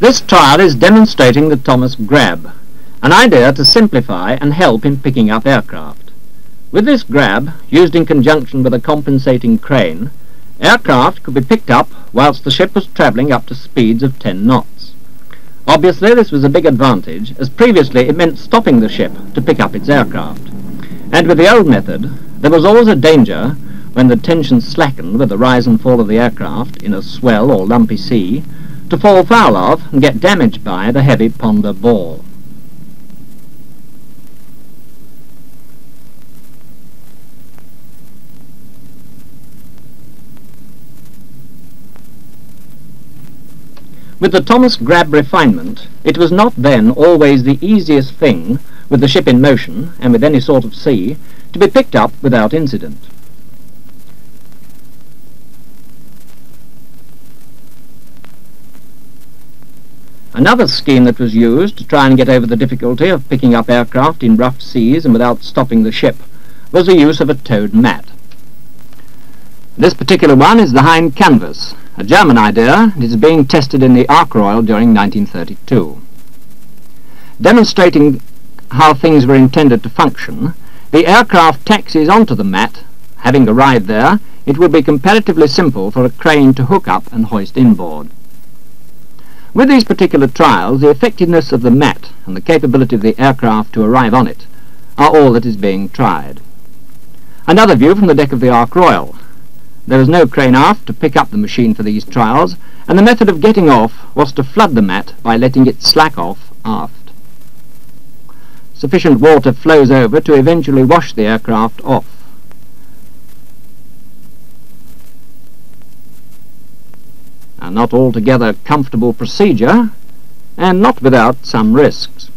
This trial is demonstrating the Thomas grab, an idea to simplify and help in picking up aircraft. With this grab, used in conjunction with a compensating crane, aircraft could be picked up whilst the ship was travelling up to speeds of 10 knots. Obviously this was a big advantage, as previously it meant stopping the ship to pick up its aircraft. And with the old method, there was always a danger when the tension slackened with the rise and fall of the aircraft in a swell or lumpy sea, to fall foul of and get damaged by the heavy ponder ball. With the Thomas Grab refinement, it was not then always the easiest thing, with the ship in motion, and with any sort of sea, to be picked up without incident. Another scheme that was used to try and get over the difficulty of picking up aircraft in rough seas and without stopping the ship was the use of a towed mat. This particular one is the hind canvas, a German idea, it is being tested in the Ark Royal during 1932. Demonstrating how things were intended to function, the aircraft taxis onto the mat. Having arrived there, it would be comparatively simple for a crane to hook up and hoist inboard. With these particular trials, the effectiveness of the mat and the capability of the aircraft to arrive on it are all that is being tried. Another view from the deck of the Ark Royal. There was no crane aft to pick up the machine for these trials, and the method of getting off was to flood the mat by letting it slack off aft. Sufficient water flows over to eventually wash the aircraft off. Not altogether comfortable procedure, and not without some risks.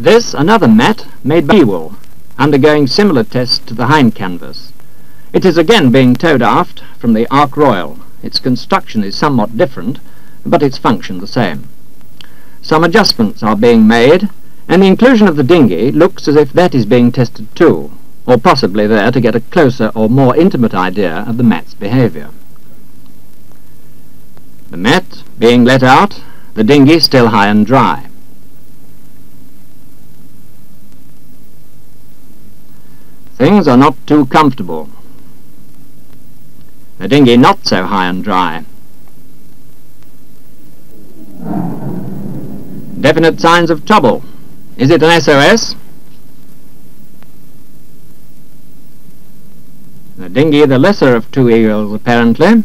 This another mat made by Ewell, undergoing similar tests to the hind canvas. It is again being towed aft from the Ark Royal. Its construction is somewhat different, but its function the same. Some adjustments are being made, and the inclusion of the dinghy looks as if that is being tested too, or possibly there to get a closer or more intimate idea of the mat's behaviour. The mat being let out, the dinghy still high and dry. Things are not too comfortable. The dinghy not so high and dry. Definite signs of trouble. Is it an SOS? The dinghy the lesser of two eagles, apparently.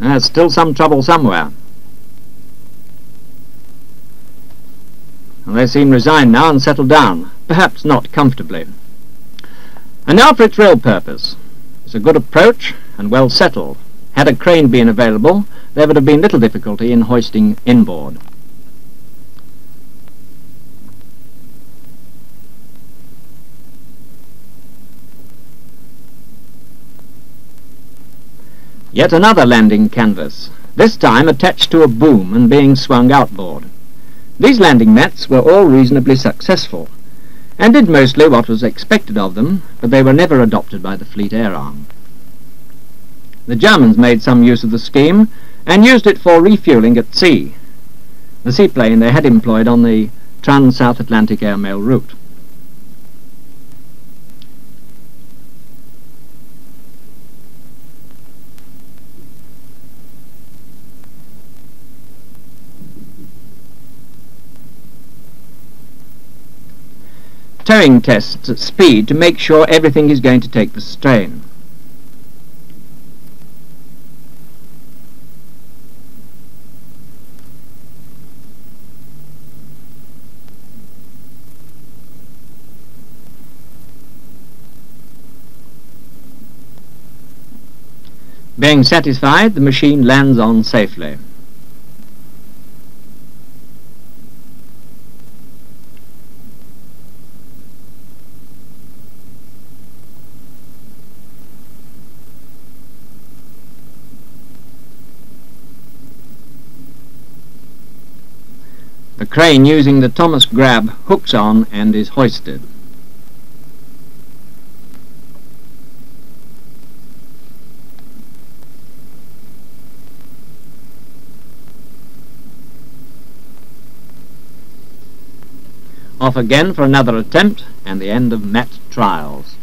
There's still some trouble somewhere. And they seem resigned now and settled down, perhaps not comfortably. And now for its real purpose. It's a good approach and well settled. Had a crane been available, there would have been little difficulty in hoisting inboard. Yet another landing canvas, this time attached to a boom and being swung outboard. These landing mats were all reasonably successful, and did mostly what was expected of them, but they were never adopted by the Fleet Air Arm. The Germans made some use of the scheme, and used it for refuelling at sea, the seaplane they had employed on the Trans-South Atlantic airmail route. Towing tests at speed to make sure everything is going to take the strain. Being satisfied, the machine lands on safely. The crane using the Thomas grab hooks on and is hoisted. Off again for another attempt and the end of Mat trials.